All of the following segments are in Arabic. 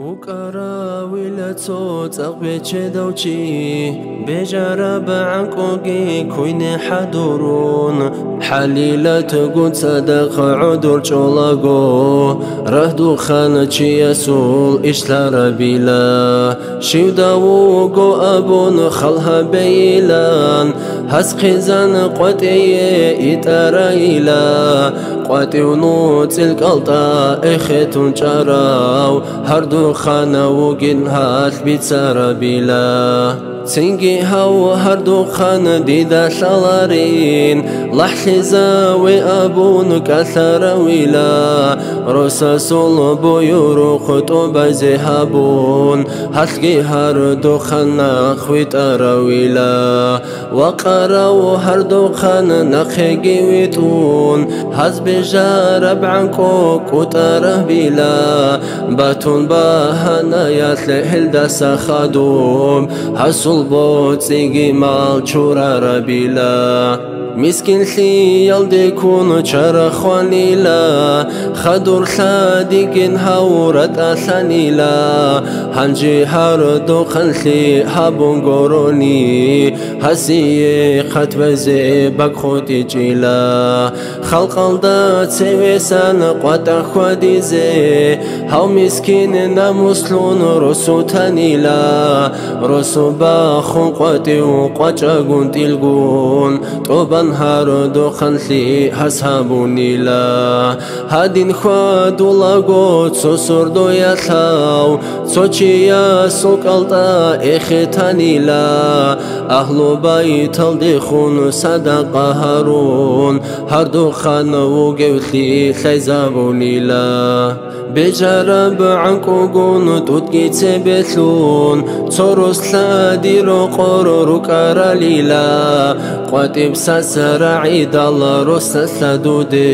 وكراويلتو تغبيتش دوتشي بجرب عنكوكي كوين حدورون حليلة تقول صدق عدور جولاغو رهدو خانتشي يسول إشتار بلا شيو داوغو أبون خلها بيلان هس خزان قوتي إترايلا قوتي ونوت القلطة إخيتون جراو هردو خانه و گنهات بیچاره بیلا. سنگی هاو هر دو خان دیده شلارین. لحظه زاوی آبون کثر ویلا. روسا سول بویورو خطو بزی هبون حلقی هر دو خان نخویت ویلا. وقرا هر دو خان نخیگی ویتون. حزب جارب عنکو کتره بیلا. باتون با هنایت لهل دست خدوم بوتسيجي مال چورا ربيلا مسكين خي يلدي كون چرا خوانيلا خدور خاديكين هاورت أثانيلا هنجي هر دو خلخي هابون غوروني هسي خط بزي بك خوتي جيلا خلق آلدا تسويسان قوتا خوادي زي هاو مسكين ناموسلون رسو تانيلا رسو باخون قوتي وقوچا قون تلقون طوبان هارو خنثي حسابوني لا هادين ახვადულაგო ცოსორდოია ხავ ცოჩია სოკალტა ეხეთანილა. აჰლობა ითალდეხუნ სადაყა ჰარუნ ჰარდოხან ვუგევთი ხეზავონილა. ბეჯარაბ ანკოგონ ტუტკიცებეთლუნ ცოროსლადირო ყორო რუკარალილა. ყვატიბსასრაიდალ როსასადუდე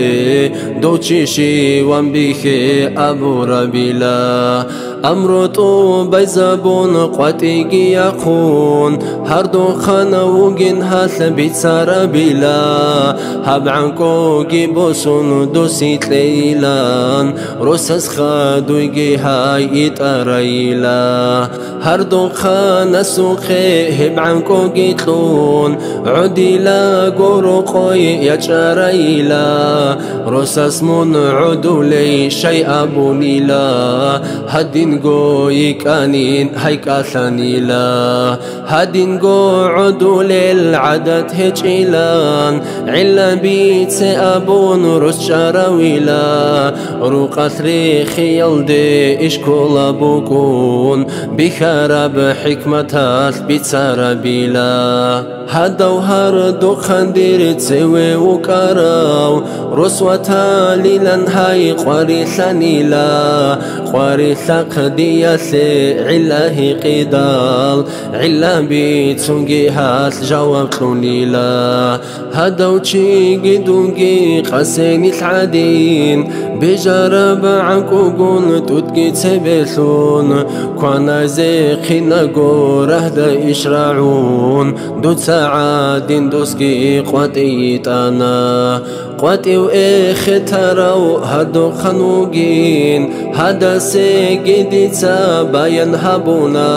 დოჩიში وانبيخي أبو ربيلا. أمرو تو بيزابون قواتيجي يخون هردو خانا وجن هاث بيت سارا بلا هب عنكو جيبوسون دوسيت ليلان. روسس خادو هاي إتاريلا هردو خانا سوخي هب عنكو جيتلون عدي لا قورو قوي يجاريلا روسس من عدو لي شيء أبو نيلا هدين هدينغو يكانين هيك لا هدينغو عدو للعدد هجيلان علا بيت أبون رس شراويلا روق ثريخي يلدي إشكول أبوكون بخرب حكمتات بيت سرابيلا هدو هردو خندير تسوي وكراو رسوة ليلان قواري ثانيلا قواري ثق دياسي عله قدال. علا بيتسونجي هات جواب لا هدو تشي قدونجي قسيني العدين بجرب عنكو قون تدقي تبثون كوانا زيقنا قوره دا إشراعون دود سعاد دوسكي قواتي تانا ყვატივ ეხეთარავ ჰადოხანუგინ ჰადასე გედიცა ბაიან ჰაბუნა.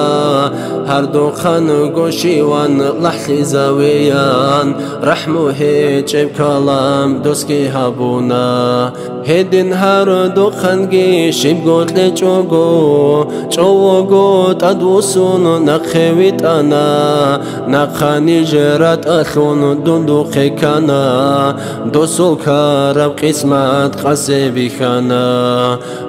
ჰარდოხან გოშივან ლაჰლიზავიან რაჰმუჰე ჭებქალამ დოსკი ჰაბუნა. ჰედინ ჰარდოხანგი შიბგოთლე ჭოგო ჭოვოგო ტადვუსუნ ნახევიტანა ნახანი ჟერატ ახონ დუნდუხეკანა დოსულ ქარავყის მატყასები ხანა.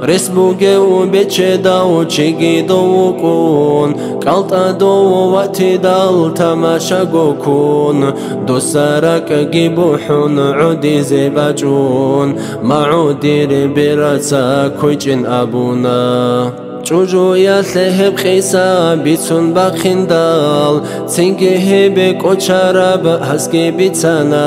რის მუგეუბე ჩედაო ჩიგიდოუკუნ კალტადოო ვათი დალთამაშა გოკუნ დოსარაკ გიბუჰუნ უდიზე ბაჭუნ მაუდირ ბირაცა ქუჭინ აბუნა. ჯუჯუია ლეჰებ ყისა ბიცუნ ბახინდალ ცინგეჰებე კოჩარაბ ასგებიცანა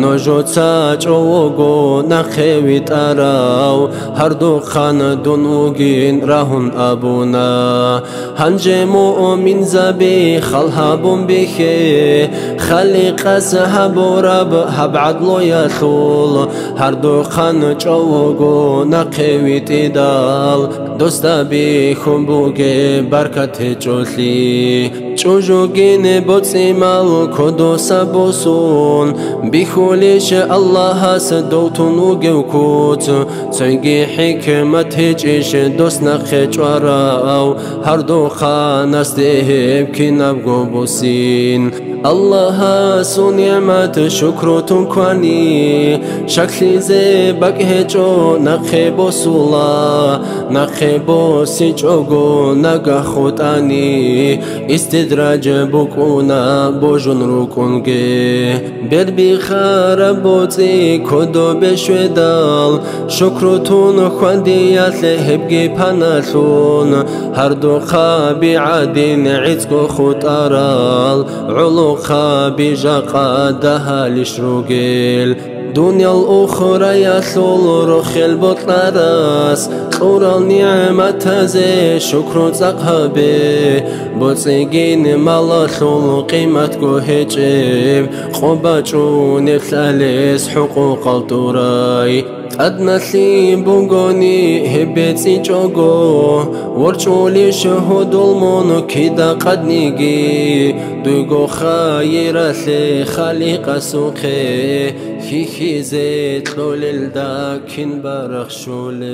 ნოჟოცა ჭოოგო ნახევი ტარავ ჰარდო ხან დუნუგინ რაჰუნ აბუნა. ჰანჯემო მინზაბე ხალჰაბუნ ბიხე ხალიყას ჰაბორაბ ჰაბადლო яхул ҳардо қан чового нақеви тидал доста هر دو خان دونوگين راهون ابونا هنجي مؤمن زبي خلها بوم بخي خلق سهب رب هب عدلو يثول هر دو خان جوغو نخوي تدال دوستا سابي خمبوغي بركة جولي چوجوگین بوتسی مال کدو سبوسون بیخولیش الله هست دوتون و گو کوت سنگی حکمت هیچیش دوست نخی چوارا هر دو خانسته کی نبگو بوسین الله سو نعمت شکرتون کنی شکلی زی بگه چو نخی بوسولا نخی بوسی چوگو نگه خودانی استدراج بکونا بوجون رو کنگه بر بی خربوتی کدو بشویدال. شکرتون خواندیت لحبگی پنالون هر دو خوابی عدین عیدگو خود آرال. علو خوابي جاقا دها لشروقيل دنيا الأخرى يثول روخ البطلراس طور النعمة زي شكر تقهبي بوتسيجين مالخل قيمة كوهجيب قبجون الثالث حقوق الطراي أدنثي بوغوني هبتي جوغو ورچولي شهود المونو كيدا قد نيجي دوغو خايرة خالق سوقي כי זה תלול אל דקין ברך שולי